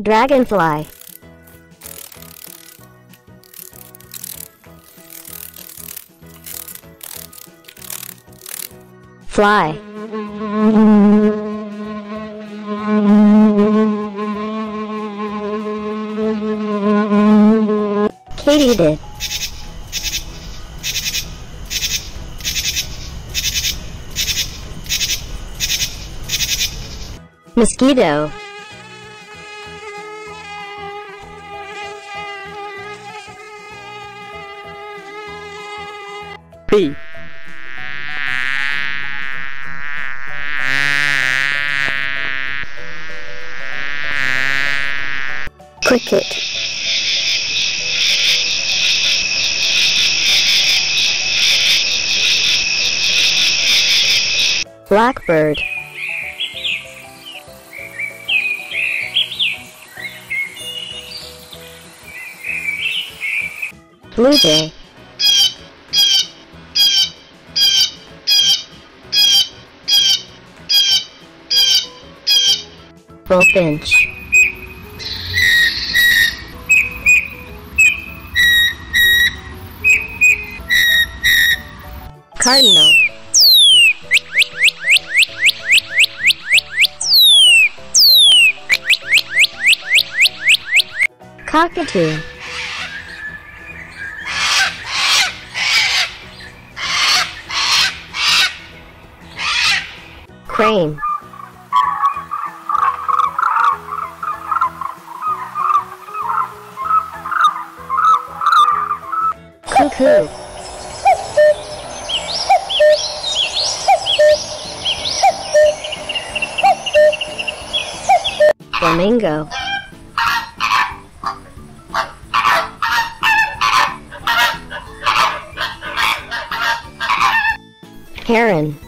Dragonfly. Fly. Katydid. Mosquito. P. Cricket. Blackbird. Bluejay. 12 Finch. Cardinal. Cockatoo. Crane. Cuckoo. Flamingo. Heron.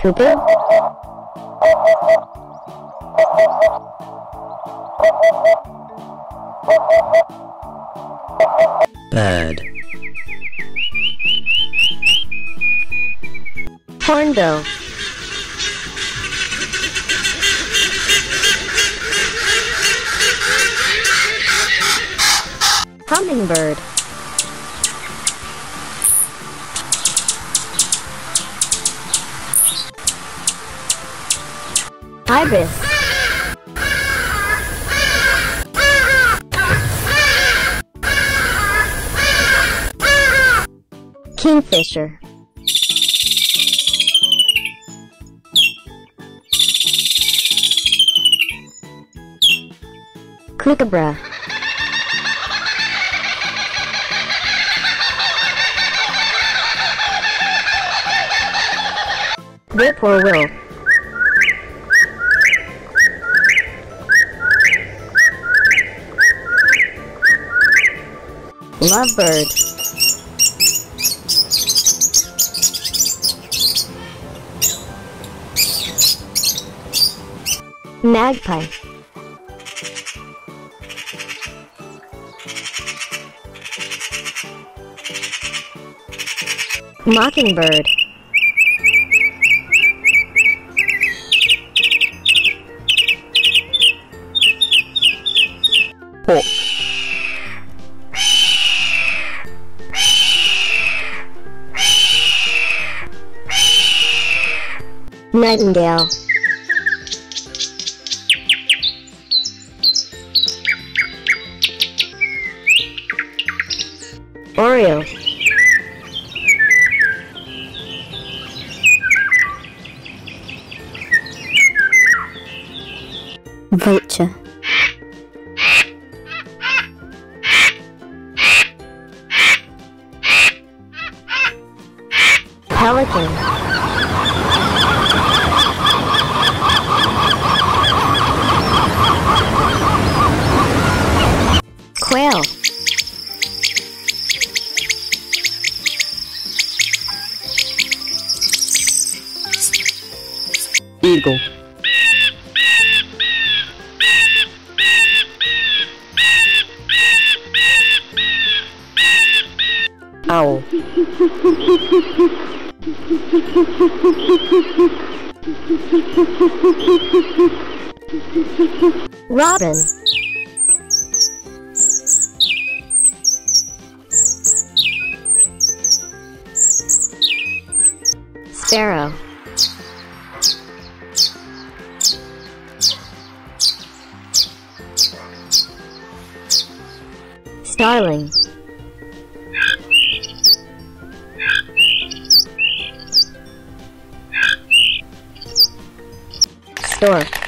Cuckoo. Bird. Hornbill. Hummingbird. Ibis. Kingfisher. Kookaburra. Whippoorwill. Lovebird. Magpie. Mockingbird. Hawk. Nightingale. Oriole. Vulture. Pelican. Quail. Eagle. Owl. Robin. Sparrow. Starling. Stork.